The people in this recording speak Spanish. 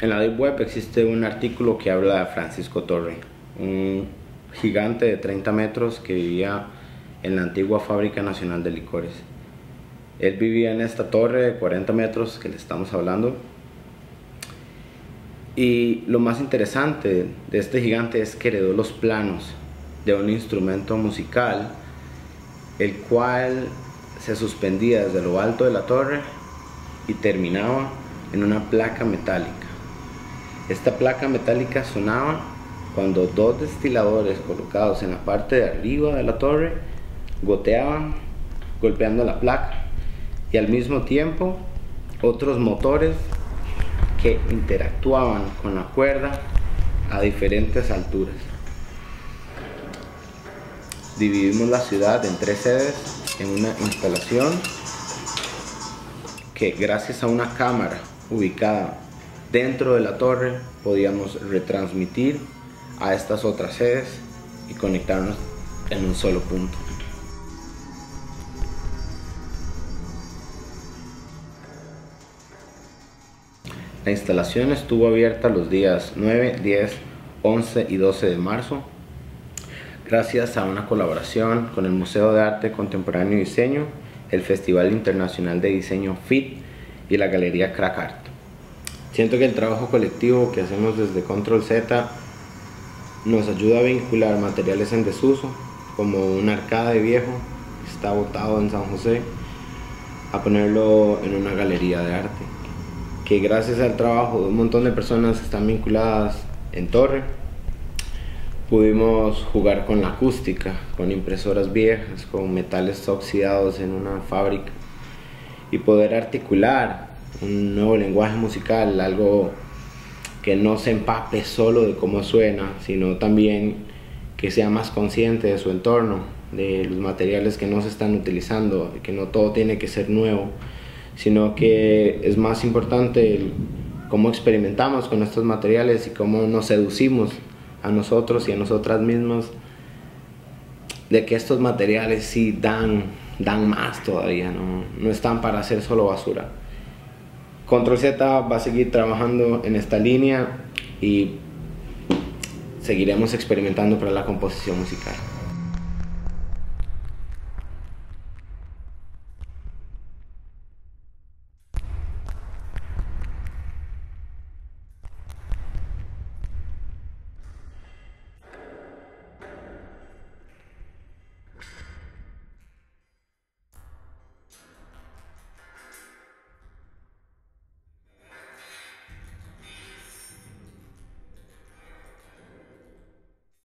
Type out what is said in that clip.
En la Deep Web existe un artículo que habla de Francisco Torre, un gigante de 30 metros que vivía en la antigua Fábrica Nacional de Licores. Él vivía en esta torre de 40 metros que le estamos hablando. Y lo más interesante de este gigante es que heredó los planos de un instrumento musical, el cual se suspendía desde lo alto de la torre y terminaba en una placa metálica. Esta placa metálica sonaba cuando dos destiladores colocados en la parte de arriba de la torre goteaban golpeando la placa y al mismo tiempo otros motores que interactuaban con la cuerda a diferentes alturas. Dividimos la ciudad en tres sedes en una instalación que gracias a una cámara ubicada dentro de la torre podíamos retransmitir a estas otras sedes y conectarnos en un solo punto. La instalación estuvo abierta los días 9, 10, 11 y 12 de marzo gracias a una colaboración con el Museo de Arte Contemporáneo y Diseño, el Festival Internacional de Diseño FIT y la Galería Crack Art. Siento que el trabajo colectivo que hacemos desde Control Z nos ayuda a vincular materiales en desuso, como un arcade viejo que está botado en San José, a ponerlo en una galería de arte, que gracias al trabajo de un montón de personas que están vinculadas en Torre, pudimos jugar con la acústica, con impresoras viejas, con metales oxidados en una fábrica y poder articular un nuevo lenguaje musical, algo que no se empape solo de cómo suena, sino también que sea más consciente de su entorno, de los materiales que no se están utilizando, que no todo tiene que ser nuevo, sino que es más importante cómo experimentamos con estos materiales y cómo nos seducimos a nosotros y a nosotras mismas de que estos materiales sí dan, dan más todavía, no, no están para hacer solo basura. Control Z va a seguir trabajando en esta línea y seguiremos experimentando para la composición musical.